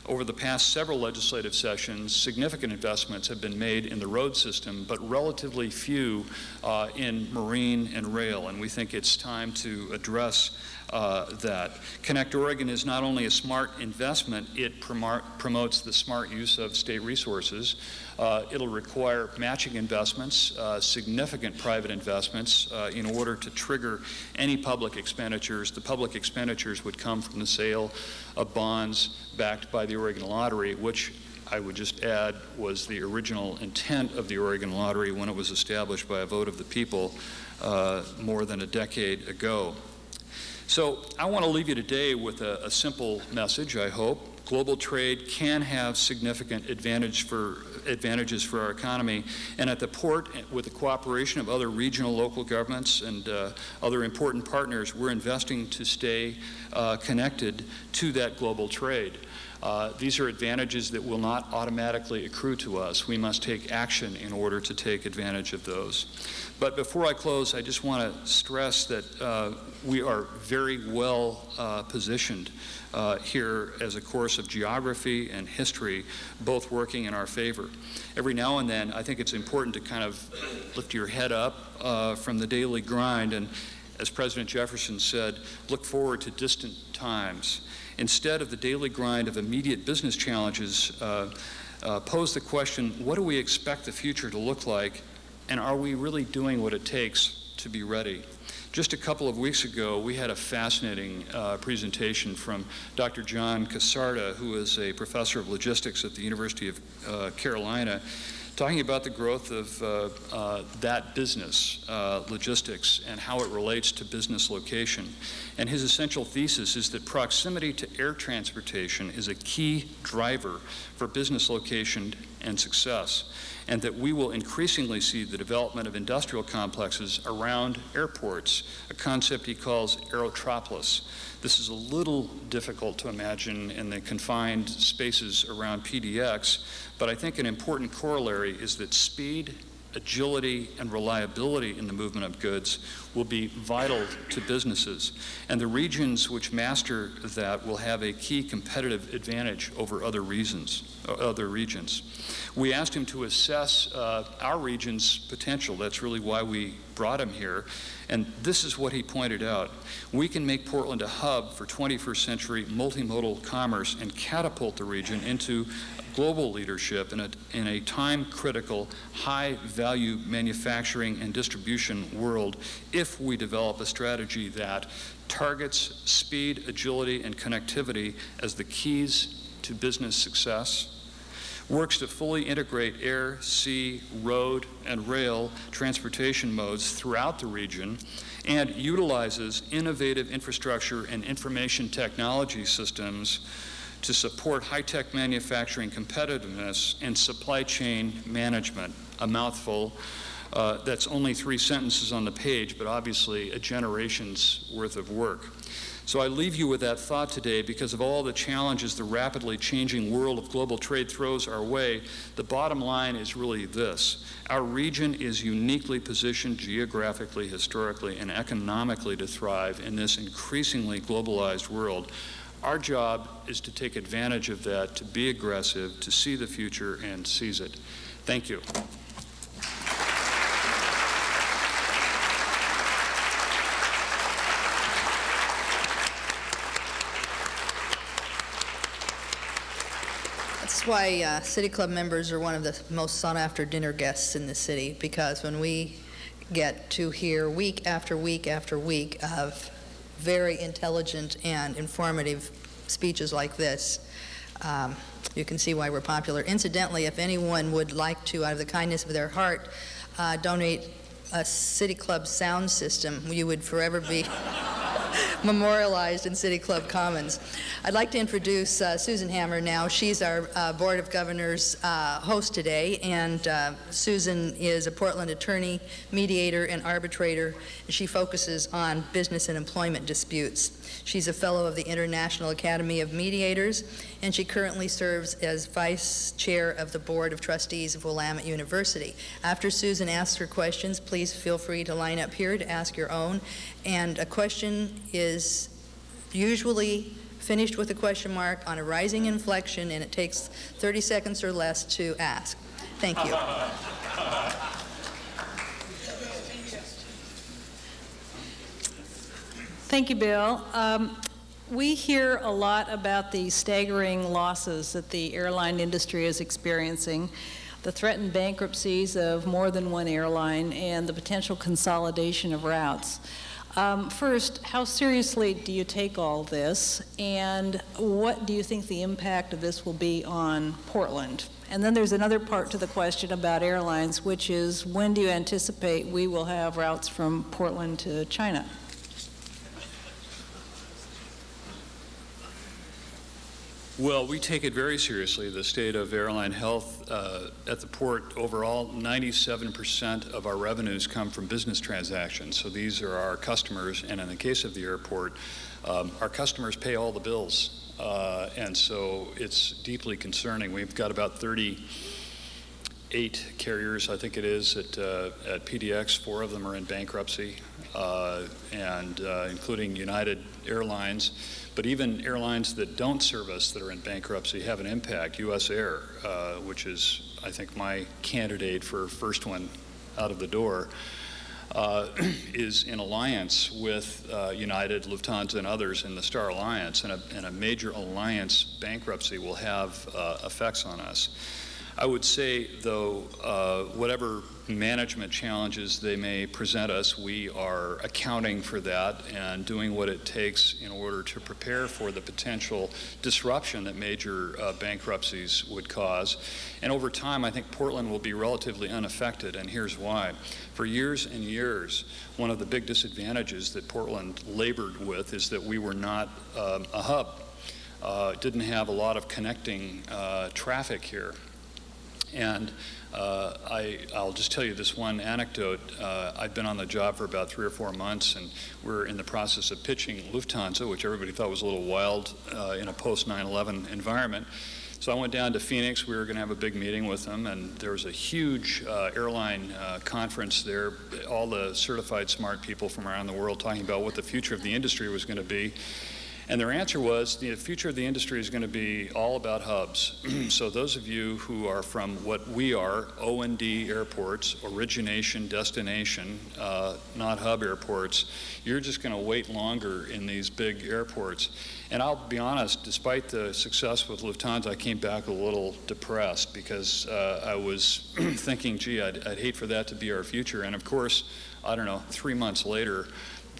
Over the past several legislative sessions, significant investments have been made in the road system, but relatively few uh, in marine and rail, and we think it's time to address uh, that. Connect Oregon is not only a smart investment, it promotes the smart use of state resources. Uh, it'll require matching investments, uh, significant private investments, uh, in order to trigger any public expenditures. The public expenditures would come from the sale of bonds backed by the Oregon Lottery, which I would just add was the original intent of the Oregon Lottery when it was established by a vote of the people uh, more than a decade ago. So I want to leave you today with a, a simple message, I hope. Global trade can have significant advantage for, advantages for our economy. And at the port, with the cooperation of other regional local governments and uh, other important partners, we're investing to stay uh, connected to that global trade. Uh, these are advantages that will not automatically accrue to us. We must take action in order to take advantage of those. But before I close, I just want to stress that uh, we are very well uh, positioned uh, here as a course of geography and history, both working in our favor. Every now and then, I think it's important to kind of lift your head up uh, from the daily grind and, as President Jefferson said, look forward to distant times. Instead of the daily grind of immediate business challenges, uh, uh, pose the question, what do we expect the future to look like and are we really doing what it takes to be ready? Just a couple of weeks ago, we had a fascinating uh, presentation from Dr. John Kasarda, who is a professor of logistics at the University of uh, Carolina, talking about the growth of uh, uh, that business, uh, logistics, and how it relates to business location. And his essential thesis is that proximity to air transportation is a key driver for business location and success, and that we will increasingly see the development of industrial complexes around airports, a concept he calls aerotropolis. This is a little difficult to imagine in the confined spaces around PDX, but I think an important corollary is that speed, agility, and reliability in the movement of goods will be vital to businesses. And the regions which master that will have a key competitive advantage over other reasons, uh, other regions. We asked him to assess uh, our region's potential. That's really why we brought him here. And this is what he pointed out. We can make Portland a hub for 21st century multimodal commerce and catapult the region into global leadership in a, in a time-critical, high-value manufacturing and distribution world if we develop a strategy that targets speed, agility, and connectivity as the keys to business success, works to fully integrate air, sea, road, and rail transportation modes throughout the region, and utilizes innovative infrastructure and information technology systems to support high-tech manufacturing competitiveness and supply chain management, a mouthful. Uh, that's only three sentences on the page, but obviously a generation's worth of work. So I leave you with that thought today because of all the challenges the rapidly changing world of global trade throws our way. The bottom line is really this. Our region is uniquely positioned geographically, historically, and economically to thrive in this increasingly globalized world. Our job is to take advantage of that, to be aggressive, to see the future and seize it. Thank you. That's why uh, City Club members are one of the most sought after dinner guests in the city because when we get to hear week after week after week of very intelligent and informative speeches like this, um, you can see why we're popular. Incidentally, if anyone would like to, out of the kindness of their heart, uh, donate a City Club sound system, you would forever be memorialized in City Club Commons. I'd like to introduce uh, Susan Hammer now. She's our uh, Board of Governors uh, host today, and uh, Susan is a Portland attorney, mediator, and arbitrator. And she focuses on business and employment disputes. She's a fellow of the International Academy of Mediators, and she currently serves as vice chair of the Board of Trustees of Willamette University. After Susan asks her questions, please feel free to line up here to ask your own. And a question is usually finished with a question mark on a rising inflection, and it takes 30 seconds or less to ask. Thank you. Thank you, Bill. Um, we hear a lot about the staggering losses that the airline industry is experiencing, the threatened bankruptcies of more than one airline, and the potential consolidation of routes. Um, first, how seriously do you take all this, and what do you think the impact of this will be on Portland? And then there's another part to the question about airlines, which is when do you anticipate we will have routes from Portland to China? Well, we take it very seriously, the state of airline health uh, at the port. Overall, 97% of our revenues come from business transactions. So these are our customers, and in the case of the airport, um, our customers pay all the bills. Uh, and so it's deeply concerning. We've got about 38 carriers, I think it is, at, uh, at PDX. Four of them are in bankruptcy, uh, and uh, including United Airlines. But even airlines that don't serve us that are in bankruptcy have an impact. U.S. Air, uh, which is, I think, my candidate for first one out of the door, uh, is in alliance with uh, United, Lufthansa, and others in the Star Alliance, and a, and a major alliance bankruptcy will have uh, effects on us. I would say, though, uh, whatever management challenges they may present us, we are accounting for that and doing what it takes in order to prepare for the potential disruption that major uh, bankruptcies would cause. And over time, I think Portland will be relatively unaffected, and here's why. For years and years, one of the big disadvantages that Portland labored with is that we were not um, a hub. Uh, didn't have a lot of connecting uh, traffic here. And uh, I, will just tell you this one anecdote. Uh, I'd been on the job for about three or four months, and we're in the process of pitching Lufthansa, which everybody thought was a little wild uh, in a post 9 11 environment. So I went down to Phoenix. We were going to have a big meeting with them, and there was a huge uh, airline uh, conference there. All the certified smart people from around the world talking about what the future of the industry was going to be. And their answer was the future of the industry is going to be all about hubs. so those of you who are from what we are, OND airports, origination, destination, uh, not hub airports, you're just going to wait longer in these big airports. And I'll be honest, despite the success with Lufthansa, I came back a little depressed because uh, I was thinking, gee, I'd, I'd hate for that to be our future. And of course, I don't know, three months later,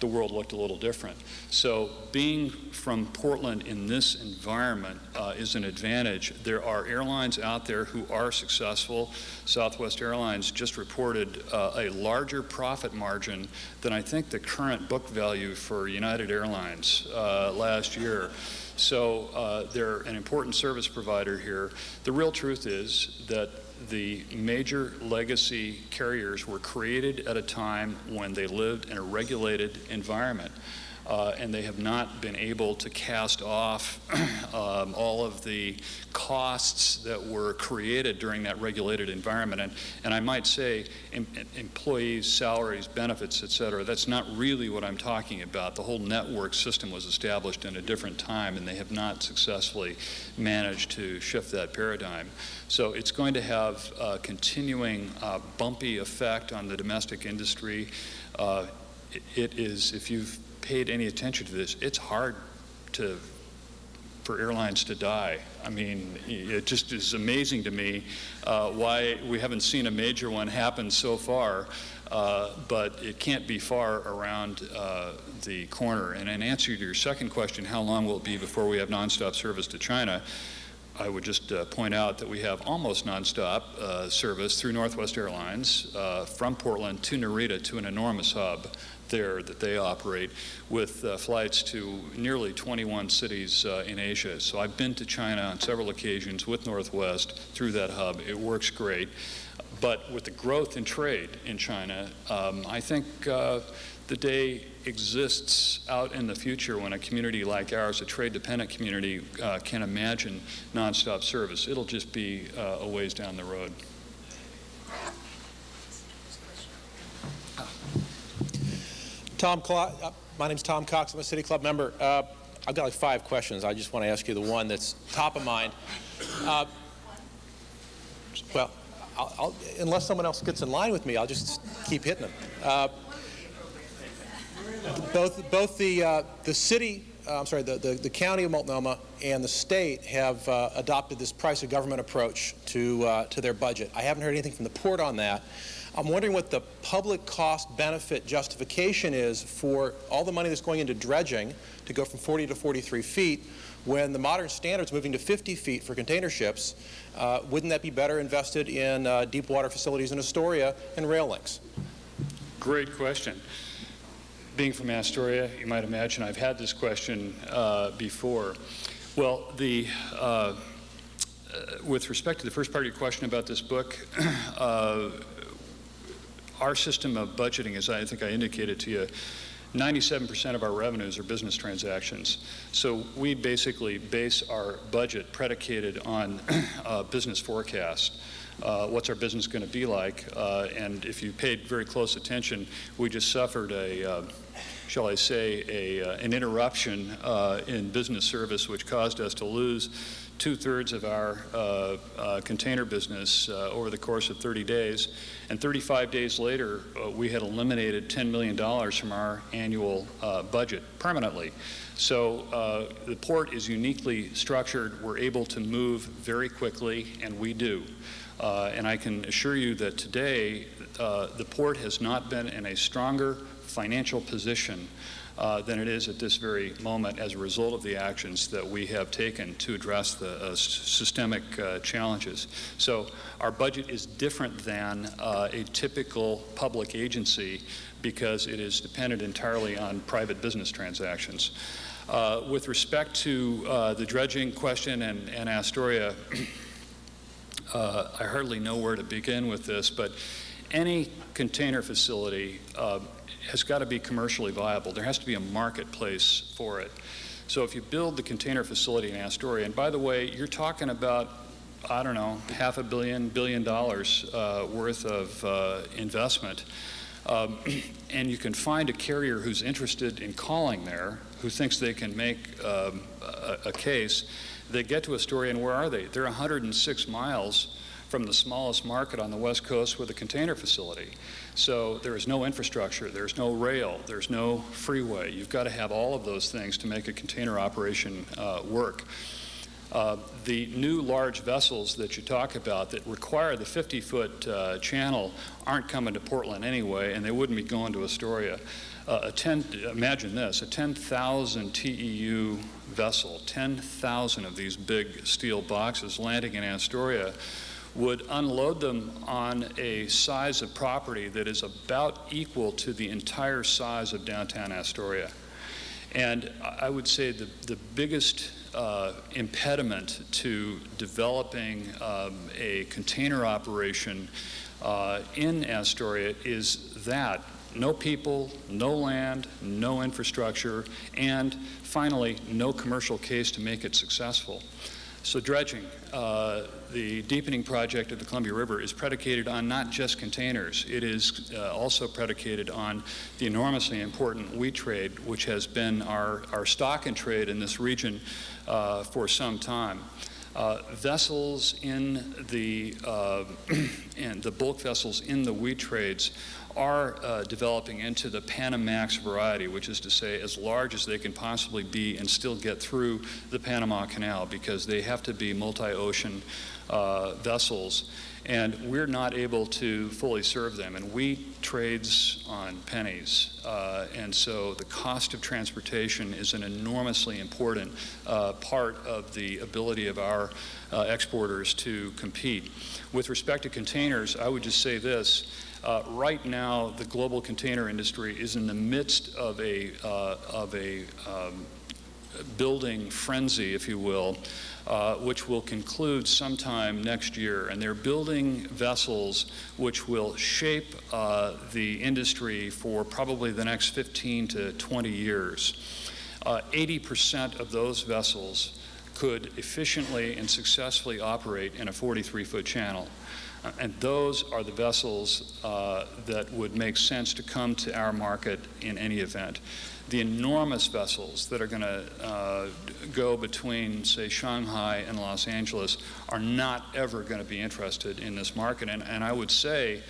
the world looked a little different. So being from Portland in this environment uh, is an advantage. There are airlines out there who are successful. Southwest Airlines just reported uh, a larger profit margin than I think the current book value for United Airlines uh, last year. So uh, they're an important service provider here. The real truth is that the major legacy carriers were created at a time when they lived in a regulated environment uh, and they have not been able to cast off um, all of the costs that were created during that regulated environment. And, and I might say em employees, salaries, benefits, et cetera, that's not really what I'm talking about. The whole network system was established in a different time, and they have not successfully managed to shift that paradigm. So it's going to have a continuing uh, bumpy effect on the domestic industry. Uh, it, it is, if you've paid any attention to this, it's hard to for airlines to die. I mean, it just is amazing to me uh, why we haven't seen a major one happen so far, uh, but it can't be far around uh, the corner. And in answer to your second question, how long will it be before we have nonstop service to China? I would just uh, point out that we have almost nonstop uh, service through Northwest Airlines uh, from Portland to Narita to an enormous hub there that they operate with uh, flights to nearly 21 cities uh, in Asia. So I've been to China on several occasions with Northwest through that hub. It works great. But with the growth in trade in China, um, I think uh, the day exists out in the future when a community like ours, a trade-dependent community, uh, can imagine nonstop service. It'll just be uh, a ways down the road. Tom, Cla- uh, my name's Tom Cox. I'm a City Club member. Uh, I've got like five questions. I just want to ask you the one that's top of mind. Uh, well, I'll, I'll, unless someone else gets in line with me, I'll just keep hitting them. Both, both the, uh, the city, uh, I'm sorry, the, the, the, county of Multnomah and the state have uh, adopted this price of government approach to, uh, to their budget. I haven't heard anything from the port on that. I'm wondering what the public cost benefit justification is for all the money that's going into dredging to go from 40 to 43 feet when the modern standard's moving to 50 feet for container ships. Uh, wouldn't that be better invested in uh, deep water facilities in Astoria and rail links? Great question. Being from Astoria, you might imagine I've had this question uh, before. Well, the uh, uh, with respect to the first part of your question about this book, uh, our system of budgeting, as I think I indicated to you, 97% of our revenues are business transactions. So we basically base our budget predicated on uh, business forecast. Uh, what's our business going to be like? Uh, and if you paid very close attention, we just suffered a, uh, shall I say, a, uh, an interruption uh, in business service, which caused us to lose two-thirds of our uh, uh, container business uh, over the course of 30 days. And 35 days later, we had eliminated $10 million from our annual budget permanently. So the port is uniquely structured. We're able to move very quickly, and we do. And I can assure you that today, the port has not been in a stronger financial position uh, than it is at this very moment as a result of the actions that we have taken to address the uh, systemic uh, challenges. So our budget is different than uh, a typical public agency because it is dependent entirely on private business transactions. Uh, with respect to the dredging question and, and Astoria, I hardly know where to begin with this, but any container facility uh, has got to be commercially viable. There has to be a marketplace for it. So if you build the container facility in Astoria, and by the way, you're talking about, I don't know, half a billion, billion dollars uh, worth of uh, investment. Um, and you can find a carrier who's interested in calling there, who thinks they can make um, a, a case. They get to Astoria, and where are they? They're 106 miles from the smallest market on the West Coast with a container facility. So there is no infrastructure, there's no rail, there's no freeway. You've got to have all of those things to make a container operation uh, work. Uh, the new large vessels that you talk about that require the 50-foot uh, channel aren't coming to Portland anyway, and they wouldn't be going to Astoria. Uh, a 10, imagine this, a 10,000 TEU vessel, 10,000 of these big steel boxes landing in Astoria would unload them on a size of property that is about equal to the entire size of downtown Astoria. And I would say the, the biggest uh, impediment to developing um, a container operation uh, in Astoria is that no people, no land, no infrastructure, and finally, no commercial case to make it successful. So dredging, uh, the deepening project of the Columbia River is predicated on not just containers. It is uh, also predicated on the enormously important wheat trade, which has been our, our stock and trade in this region uh, for some time. Uh, vessels in the, uh, and the bulk vessels in the wheat trades are uh, developing into the Panamax variety, which is to say as large as they can possibly be and still get through the Panama Canal because they have to be multi-ocean uh, vessels and we're not able to fully serve them. And wheat trades on pennies, uh, and so the cost of transportation is an enormously important uh, part of the ability of our uh, exporters to compete. With respect to containers, I would just say this. Uh, right now, the global container industry is in the midst of a, uh, of a um, building frenzy, if you will, uh, which will conclude sometime next year. And they're building vessels which will shape uh, the industry for probably the next 15 to 20 years. 80% uh, of those vessels could efficiently and successfully operate in a 43-foot channel. Uh, and those are the vessels uh, that would make sense to come to our market in any event the enormous vessels that are going to uh, go between, say, Shanghai and Los Angeles are not ever going to be interested in this market. And, and I would say,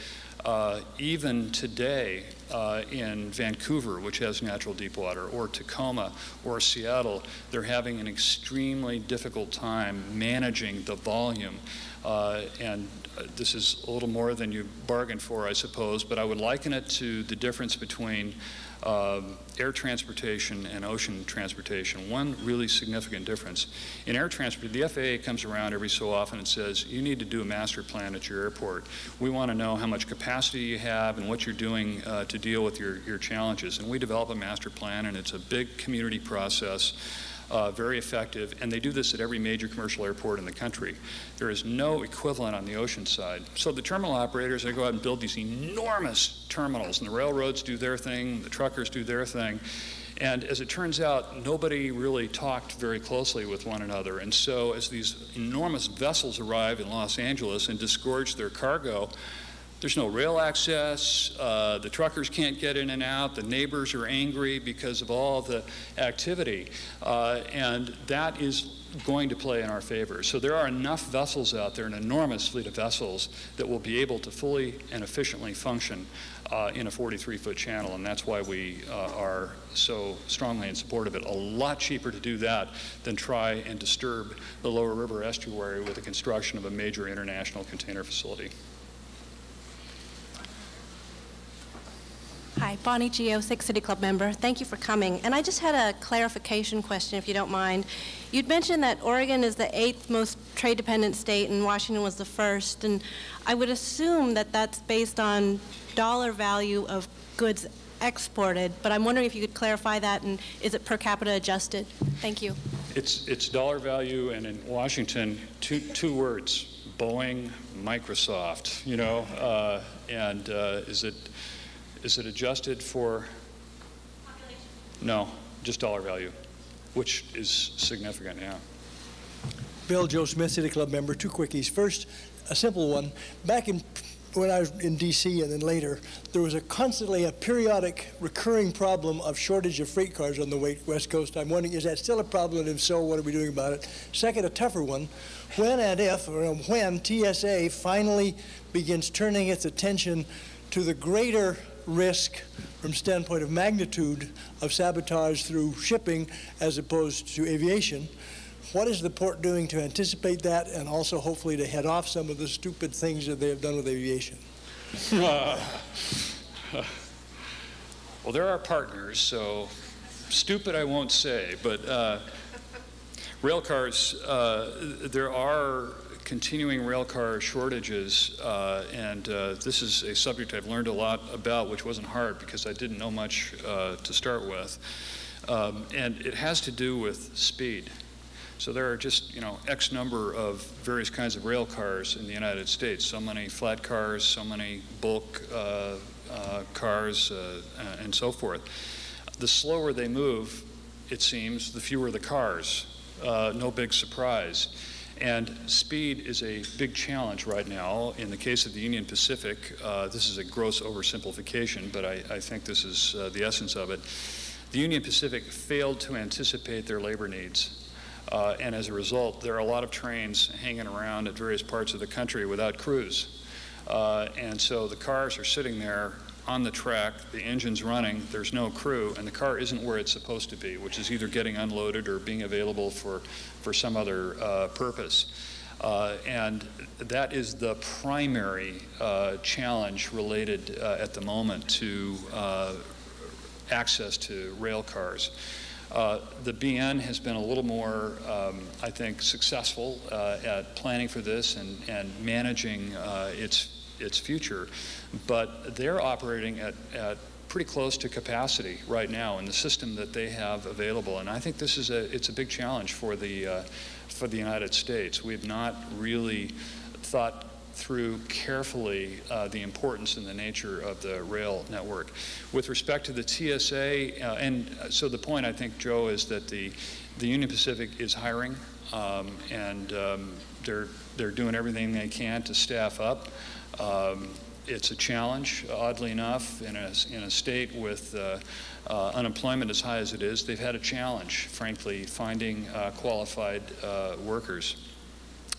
uh, even today uh, in Vancouver, which has natural deep water, or Tacoma, or Seattle, they're having an extremely difficult time managing the volume. Uh, and uh, this is a little more than you bargained for, I suppose, but I would liken it to the difference between um, air transportation and ocean transportation. One really significant difference. In air transport, the FAA comes around every so often and says, you need to do a master plan at your airport. We want to know how much capacity you have and what you're doing uh, to deal with your, your challenges. And we develop a master plan, and it's a big community process uh, very effective, and they do this at every major commercial airport in the country. There is no equivalent on the ocean side. So the terminal operators, they go out and build these enormous terminals, and the railroads do their thing, the truckers do their thing. And as it turns out, nobody really talked very closely with one another. And so as these enormous vessels arrive in Los Angeles and disgorge their cargo, there's no rail access. Uh, the truckers can't get in and out. The neighbors are angry because of all the activity. Uh, and that is going to play in our favor. So there are enough vessels out there, an enormous fleet of vessels, that will be able to fully and efficiently function uh, in a 43-foot channel, and that's why we uh, are so strongly in support of it. A lot cheaper to do that than try and disturb the lower river estuary with the construction of a major international container facility. Hi, Bonnie Geo, Six City Club member. Thank you for coming. And I just had a clarification question, if you don't mind. You'd mentioned that Oregon is the eighth most trade-dependent state and Washington was the first. And I would assume that that's based on dollar value of goods exported. But I'm wondering if you could clarify that and is it per capita adjusted? Thank you. It's, it's dollar value and in Washington, two, two words, Boeing, Microsoft, you know, uh, and uh, is it is it adjusted for? Population. No, just dollar value, which is significant, yeah. Bill Joe Smith, City Club member. Two quickies. First, a simple one. Back in when I was in D.C. and then later, there was a constantly a periodic recurring problem of shortage of freight cars on the West Coast. I'm wondering, is that still a problem? And if so, what are we doing about it? Second, a tougher one. When and if, or when TSA finally begins turning its attention to the greater risk from standpoint of magnitude of sabotage through shipping as opposed to aviation. What is the port doing to anticipate that and also hopefully to head off some of the stupid things that they have done with aviation? Uh, well, there are our partners, so stupid I won't say, but uh, rail cars, uh, there are continuing railcar shortages, uh, and uh, this is a subject I've learned a lot about, which wasn't hard because I didn't know much uh, to start with. Um, and it has to do with speed. So there are just, you know, X number of various kinds of rail cars in the United States. So many flat cars, so many bulk uh, uh, cars, uh, and so forth. The slower they move, it seems, the fewer the cars. no big surprise. And speed is a big challenge right now. In the case of the Union Pacific, uh, this is a gross oversimplification, but I, I think this is uh, the essence of it. The Union Pacific failed to anticipate their labor needs. Uh, and as a result, there are a lot of trains hanging around at various parts of the country without crews. Uh, and so the cars are sitting there on the track, the engine's running, there's no crew, and the car isn't where it's supposed to be, which is either getting unloaded or being available for, for some other uh, purpose. Uh, and that is the primary uh, challenge related uh, at the moment to uh, access to rail cars. Uh, the BN has been a little more, um, I think, successful uh, at planning for this and, and managing uh, its its future, but they're operating at, at pretty close to capacity right now in the system that they have available. And I think this is a it's a big challenge for the uh, for the United States. We have not really thought through carefully uh, the importance and the nature of the rail network. With respect to the TSA, uh, and so the point I think, Joe, is that the, the Union Pacific is hiring um, and um, they're, they're doing everything they can to staff up. Um, it's a challenge, oddly enough, in a, in a state with uh, uh, unemployment as high as it is. They've had a challenge, frankly, finding uh, qualified uh, workers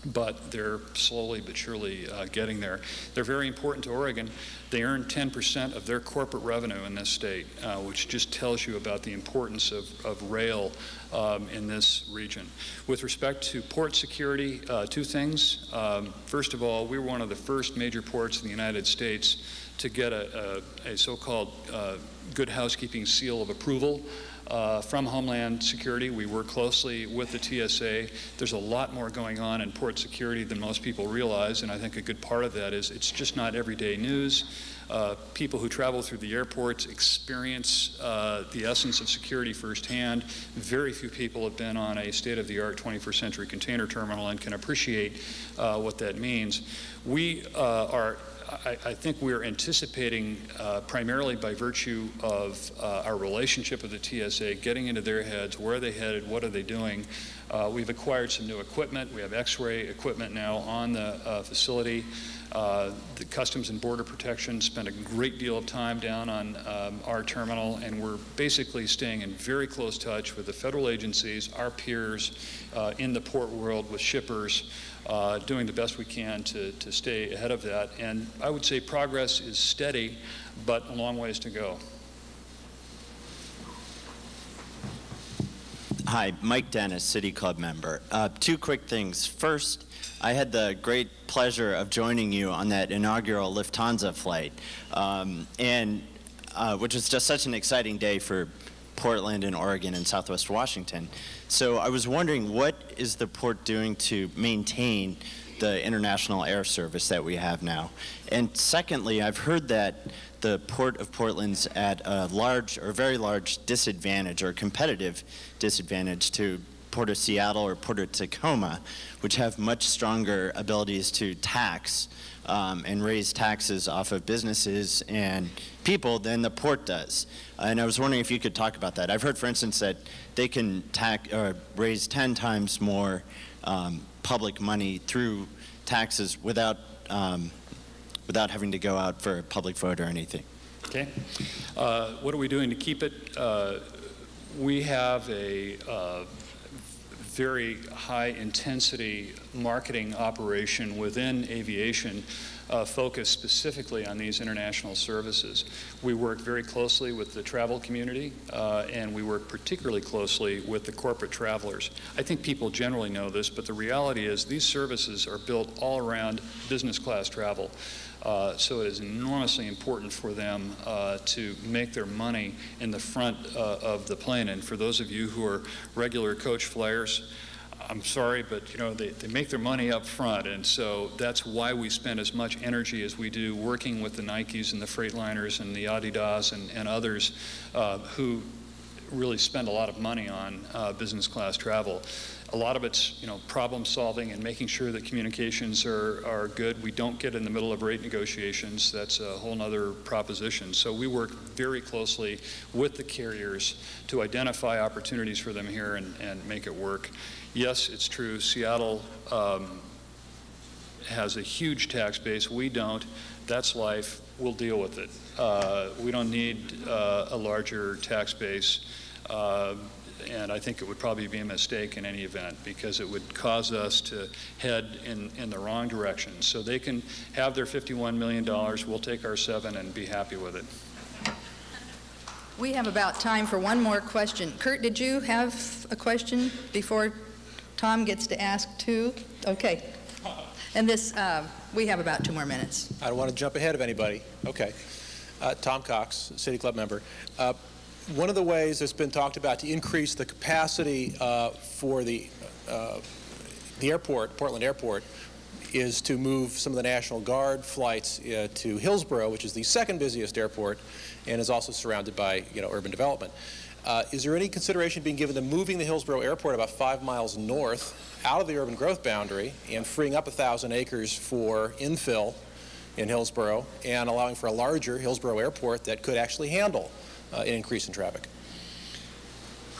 but they're slowly but surely uh, getting there. They're very important to Oregon. They earn 10% of their corporate revenue in this state, uh, which just tells you about the importance of, of rail um, in this region. With respect to port security, uh, two things. Um, first of all, we were one of the first major ports in the United States to get a, a, a so-called uh, good housekeeping seal of approval uh, from Homeland Security. We work closely with the TSA. There's a lot more going on in port security than most people realize, and I think a good part of that is it's just not everyday news. Uh, people who travel through the airports experience uh, the essence of security firsthand. Very few people have been on a state-of-the-art 21st century container terminal and can appreciate uh, what that means. We uh, are I, I, think we're anticipating, uh, primarily by virtue of uh, our relationship with the TSA, getting into their heads, where are they headed, what are they doing. Uh, we've acquired some new equipment. We have x-ray equipment now on the uh, facility. Uh, the Customs and Border Protection spent a great deal of time down on um, our terminal, and we're basically staying in very close touch with the federal agencies, our peers uh, in the port world, with shippers, uh, doing the best we can to, to stay ahead of that. And I would say progress is steady, but a long ways to go. Hi, Mike Dennis, City Club member. Uh, two quick things. First, I had the great pleasure of joining you on that inaugural Lufthansa flight, um, and uh, which was just such an exciting day for Portland and Oregon and Southwest Washington. So I was wondering, what is the port doing to maintain the international air service that we have now? And secondly, I've heard that the Port of Portland's at a large or very large disadvantage or competitive disadvantage to Port of Seattle or Port of Tacoma, which have much stronger abilities to tax um, and raise taxes off of businesses and people than the port does. And I was wondering if you could talk about that. I've heard, for instance, that they can tax or raise 10 times more um, public money through taxes without um, without having to go out for a public vote or anything. Okay. Uh, what are we doing to keep it? Uh, we have a uh, very high intensity marketing operation within aviation uh, focused specifically on these international services. We work very closely with the travel community uh, and we work particularly closely with the corporate travelers. I think people generally know this, but the reality is these services are built all around business class travel. Uh, so it is enormously important for them uh, to make their money in the front uh, of the plane. And for those of you who are regular coach flyers, I'm sorry, but you know they, they make their money up front, and so that's why we spend as much energy as we do working with the Nikes and the Freightliners and the Adidas and, and others uh, who really spend a lot of money on uh, business class travel. A lot of it's, you know, problem solving and making sure that communications are, are good. We don't get in the middle of rate negotiations. That's a whole other proposition. So we work very closely with the carriers to identify opportunities for them here and, and make it work. Yes, it's true. Seattle um, has a huge tax base. We don't. That's life. We'll deal with it. Uh, we don't need uh, a larger tax base. Uh, and I think it would probably be a mistake in any event because it would cause us to head in, in the wrong direction. So they can have their $51 million, we'll take our seven and be happy with it. We have about time for one more question. Kurt, did you have a question before Tom gets to ask two? Okay. And this, uh, we have about two more minutes. I don't want to jump ahead of anybody. Okay. Uh, Tom Cox, City Club member. Uh, one of the ways that's been talked about to increase the capacity uh, for the, uh, the airport, Portland Airport, is to move some of the National Guard flights uh, to Hillsboro, which is the second busiest airport and is also surrounded by you know, urban development. Uh, is there any consideration being given to moving the Hillsboro Airport about five miles north out of the urban growth boundary and freeing up 1,000 acres for infill in Hillsboro and allowing for a larger Hillsboro Airport that could actually handle uh, an increase in traffic?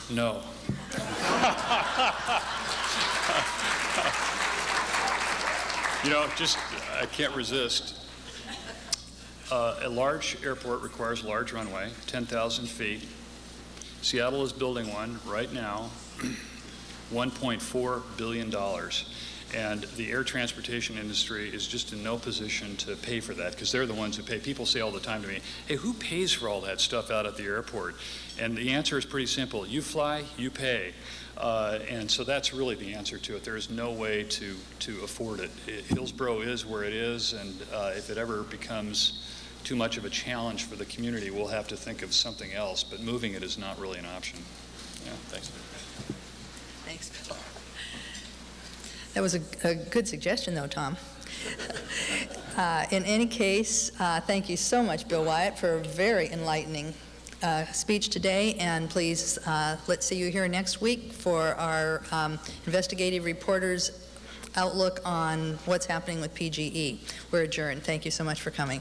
No. you know, just, I can't resist. Uh, a large airport requires a large runway, 10,000 feet. Seattle is building one right now, $1.4 billion. And the air transportation industry is just in no position to pay for that because they're the ones who pay. People say all the time to me, hey, who pays for all that stuff out at the airport? And the answer is pretty simple. You fly, you pay. Uh, and so that's really the answer to it. There is no way to, to afford it. it Hillsboro is where it is, and uh, if it ever becomes too much of a challenge for the community, we'll have to think of something else. But moving it is not really an option. Yeah, thanks. Thanks, Bill. That was a, a good suggestion, though, Tom. uh, in any case, uh, thank you so much, Bill Wyatt, for a very enlightening uh, speech today, and please uh, let's see you here next week for our um, investigative reporters outlook on what's happening with PGE. We're adjourned. Thank you so much for coming.